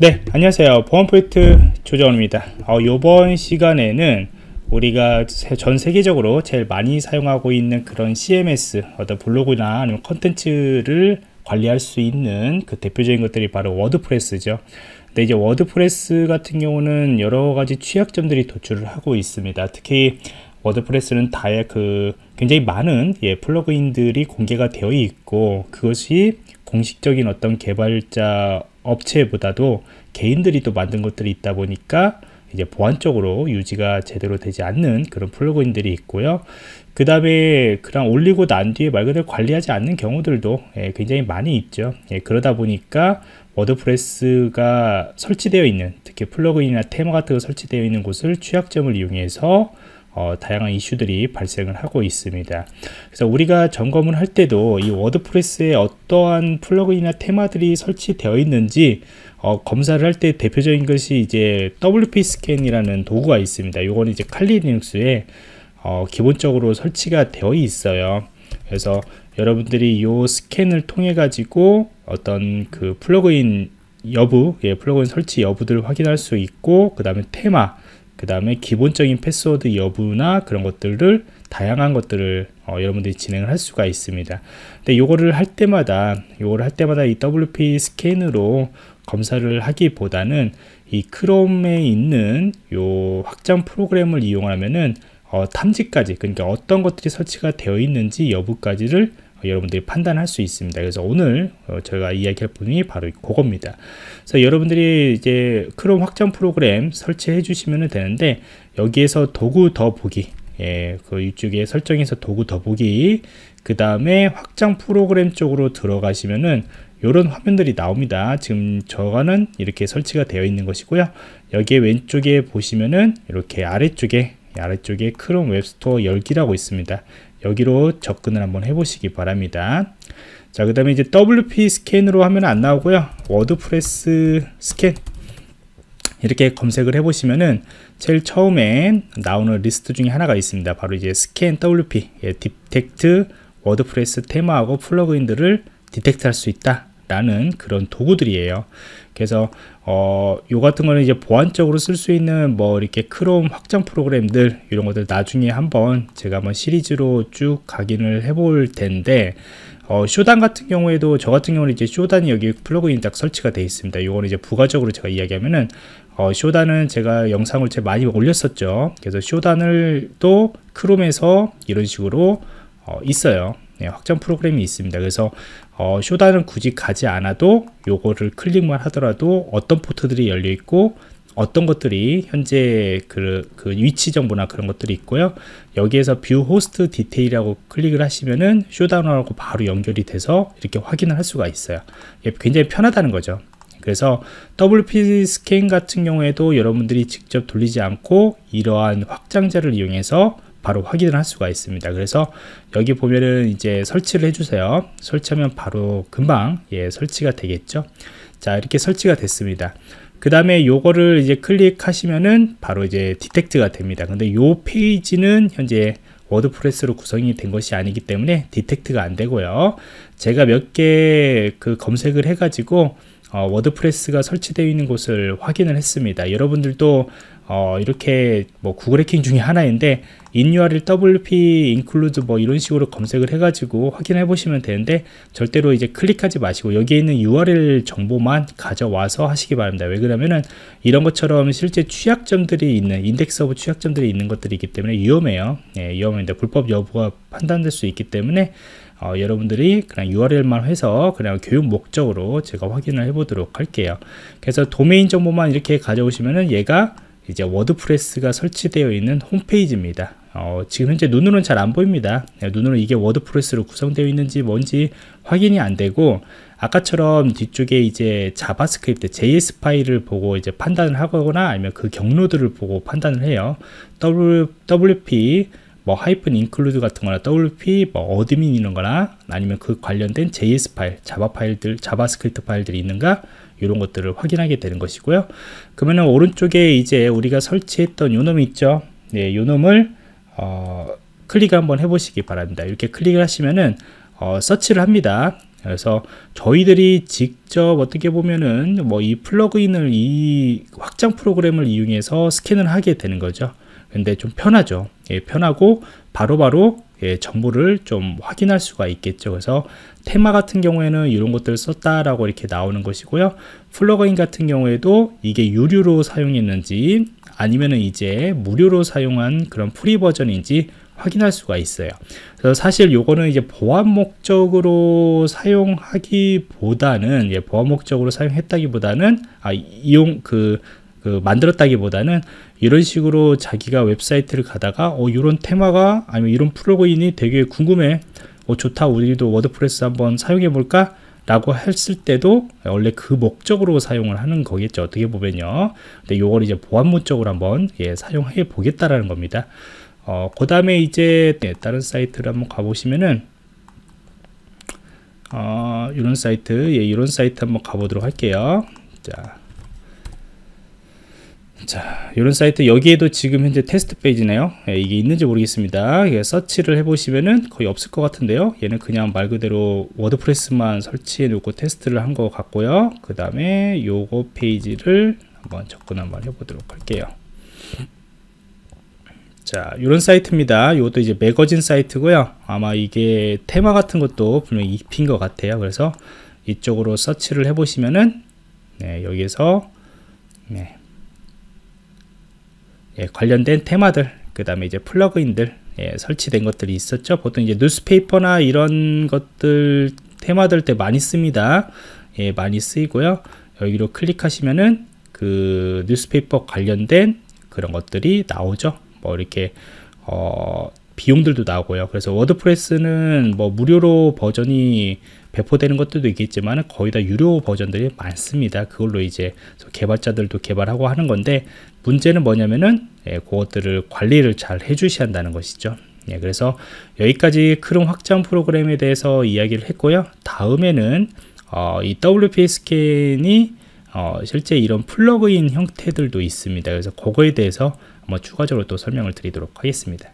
네 안녕하세요. 보안 프로젝트 조정원입니다. 어, 이번 시간에는 우리가 전 세계적으로 제일 많이 사용하고 있는 그런 CMS 어떤 블로그나 아니면 컨텐츠를 관리할 수 있는 그 대표적인 것들이 바로 워드프레스죠. 근데 이제 워드프레스 같은 경우는 여러 가지 취약점들이 도출을 하고 있습니다. 특히 워드프레스는 다의 그 굉장히 많은 예, 플러그인들이 공개가 되어 있고 그것이 공식적인 어떤 개발자 업체보다도 개인들이 또 만든 것들이 있다 보니까 이제 보안적으로 유지가 제대로 되지 않는 그런 플러그인들이 있고요. 그 다음에 그냥 올리고 난 뒤에 말 그대로 관리하지 않는 경우들도 예, 굉장히 많이 있죠. 예, 그러다 보니까 워드프레스가 설치되어 있는 특히 플러그인이나 테마 같은 거 설치되어 있는 곳을 취약점을 이용해서 어, 다양한 이슈들이 발생을 하고 있습니다. 그래서 우리가 점검을 할 때도 이 워드프레스에 어떠한 플러그인이나 테마들이 설치되어 있는지 어, 검사를 할 때 대표적인 것이 이제 WP 스캔이라는 도구가 있습니다. 이거는 이제 칼리 리눅스에 어, 기본적으로 설치가 되어 있어요. 그래서 여러분들이 이 스캔을 통해 가지고 어떤 그 플러그인 여부, 예, 플러그인 설치 여부들을 확인할 수 있고 그 다음에 테마, 그 다음에 기본적인 패스워드 여부나 그런 것들을 다양한 것들을 어, 여러분들이 진행을 할 수가 있습니다. 근데 이거를 할 때마다 요거를 할 때마다 이 WP 스캔으로 검사를 하기보다는 이 크롬에 있는 요 확장 프로그램을 이용하면은 어, 탐지까지 그러니까 어떤 것들이 설치가 되어 있는지 여부까지를 여러분들이 판단할 수 있습니다. 그래서 오늘 어, 저희가 이야기할 부분이 바로 그겁니다. 그래서 여러분들이 이제 크롬 확장 프로그램 설치해 주시면 되는데 여기에서 도구 더 보기 예, 그 이쪽에 설정에서 도구 더 보기 그 다음에 확장 프로그램 쪽으로 들어가시면은 이런 화면들이 나옵니다. 지금 저거는 이렇게 설치가 되어 있는 것이고요. 여기에 왼쪽에 보시면은 이렇게 아래쪽에 아래쪽에 크롬 웹스토어 열기라고 있습니다. 여기로 접근을 한번 해보시기 바랍니다. 자, 그 다음에 이제 WP 스캔으로 하면 안 나오고요. 워드프레스 스캔. 이렇게 검색을 해보시면은 제일 처음에 나오는 리스트 중에 하나가 있습니다. 바로 이제 스캔 WP, 예, detect 워드프레스 테마하고 플러그인들을 detect 할 수 있다. 라는 그런 도구들이에요. 그래서 어, 요 같은 거는 이제 보안적으로 쓸 수 있는 뭐 이렇게 크롬 확장 프로그램들 이런 것들 나중에 한번 제가 한번 시리즈로 쭉 강의를 해볼 텐데 어, 쇼단 같은 경우에도 저 같은 경우는 이제 쇼단이 여기 플러그인 딱 설치가 되어 있습니다. 요거는 이제 부가적으로 제가 이야기하면은 어, 쇼단은 제가 영상을 제 많이 올렸었죠. 그래서 쇼단을 또 크롬에서 이런 식으로 어, 있어요. 네, 확장 프로그램이 있습니다. 그래서 어, 쇼단은 굳이 가지 않아도 요거를 클릭만 하더라도 어떤 포트들이 열려 있고 어떤 것들이 현재 그, 그 위치 정보나 그런 것들이 있고요. 여기에서 view host detail이라고 클릭을 하시면은 쇼단하고 바로 연결이 돼서 이렇게 확인을 할 수가 있어요. 굉장히 편하다는 거죠. 그래서 WP 스캔 같은 경우에도 여러분들이 직접 돌리지 않고 이러한 확장자를 이용해서 바로 확인을 할 수가 있습니다. 그래서 여기 보면은 이제 설치를 해주세요. 설치하면 바로 금방 예, 설치가 되겠죠. 자, 이렇게 설치가 됐습니다. 그 다음에 요거를 이제 클릭하시면은 바로 이제 detect가 됩니다. 근데 요 페이지는 현재 워드프레스로 구성이 된 것이 아니기 때문에 detect가 안 되고요. 제가 몇 개 그 검색을 해 가지고 어, 워드프레스가 설치되어 있는 곳을 확인을 했습니다. 여러분들도 어, 이렇게 뭐 구글 해킹 중에 하나인데 inurl WP include 뭐 이런 식으로 검색을 해가지고 확인해 보시면 되는데 절대로 이제 클릭하지 마시고 여기에 있는 URL 정보만 가져와서 하시기 바랍니다. 왜 그러면은 이런 것처럼 실제 취약점들이 있는 index of 취약점들이 있는 것들이 기 때문에 위험해요. 예, 위험한데 불법 여부가 판단될 수 있기 때문에 어, 여러분들이 그냥 URL만 해서 그냥 교육 목적으로 제가 확인을 해 보도록 할게요. 그래서 도메인 정보만 이렇게 가져오시면은 얘가 이제 워드프레스가 설치되어 있는 홈페이지입니다. 어, 지금 현재 눈으로는 잘 안 보입니다. 네, 눈으로 이게 워드프레스로 구성되어 있는지 뭔지 확인이 안 되고 아까처럼 뒤쪽에 이제 자바스크립트 JS 파일을 보고 이제 판단을 하거나 아니면 그 경로들을 보고 판단을 해요. w, WP 뭐 하이픈 include 같은 거나 WP 뭐 admin 이런 거나 아니면 그 관련된 JS 파일, 자바 파일들, 자바스크립트 파일들이 있는가 이런 것들을 확인하게 되는 것이고요. 그러면 오른쪽에 이제 우리가 설치했던 요 놈이 있죠. 네, 요 놈을 어, 클릭 한번 해보시기 바랍니다. 이렇게 클릭을 하시면은 어, 서치를 합니다. 그래서 저희들이 직접 어떻게 보면은 뭐 이 플러그인을 이 확장 프로그램을 이용해서 스캔을 하게 되는 거죠. 근데 좀 편하죠. 예, 편하고 바로바로 예, 정보를 좀 확인할 수가 있겠죠. 그래서 테마 같은 경우에는 이런 것들을 썼다라고 이렇게 나오는 것이고요. 플러그인 같은 경우에도 이게 유료로 사용했는지 아니면은 이제 무료로 사용한 그런 free 버전인지 확인할 수가 있어요. 그래서 사실 요거는 이제 보안 목적으로 사용하기보다는 예, 보안 목적으로 사용했다기보다는 아, 이용 그, 그 만들었다기보다는 이런 식으로 자기가 웹사이트를 가다가 어 이런 테마가 아니면 이런 플러그인이 되게 궁금해. 어 좋다. 우리도 WordPress 한번 사용해 볼까? 라고 했을 때도 원래 그 목적으로 사용을 하는 거겠죠. 어떻게 보면요. 근데 요걸 이제 보안 목적으로 한번 예, 사용해 보겠다라는 겁니다. 어, 그 다음에 이제 네, 다른 사이트를 한번 가보시면은 어, 이런 사이트 예, 이런 사이트 한번 가보도록 할게요. 자 자, 이런 사이트 여기에도 지금 현재 테스트 페이지네요. 예, 이게 있는지 모르겠습니다. 예, 서치를 해보시면은 거의 없을 것 같은데요. 얘는 그냥 말 그대로 WordPress만 설치해 놓고 테스트를 한 것 같고요. 그 다음에 요거 페이지를 한번 접근 한번 해보도록 할게요. 자, 이런 사이트입니다. 이것도 이제 매거진 사이트고요. 아마 이게 테마 같은 것도 분명히 입힌 것 같아요. 그래서 이쪽으로 서치를 해보시면은 네, 여기에서 네, 예, 관련된 테마들 그 다음에 이제 플러그인들 예, 설치된 것들이 있었죠. 보통 이제 newspaper나 이런 것들 테마들 때 많이 씁니다. 예, 많이 쓰이고요. 여기로 클릭하시면은 그 newspaper 관련된 그런 것들이 나오죠. 뭐 이렇게 어, 비용들도 나오고요 그래서 WordPress는 뭐 무료로 버전이 배포되는 것들도 있겠지만 거의 다 유료 버전들이 많습니다 그걸로 이제 개발자들도 개발하고 하는 건데 문제는 뭐냐면은 예, 그것들을 관리를 잘 해주셔야 한다는 것이죠. 예, 그래서 여기까지 크롬 확장 프로그램에 대해서 이야기를 했고요. 다음에는 어, 이 WP 스캔이 어, 실제 이런 플러그인 형태들도 있습니다. 그래서 그거에 대해서 한번 추가적으로 또 설명을 드리도록 하겠습니다.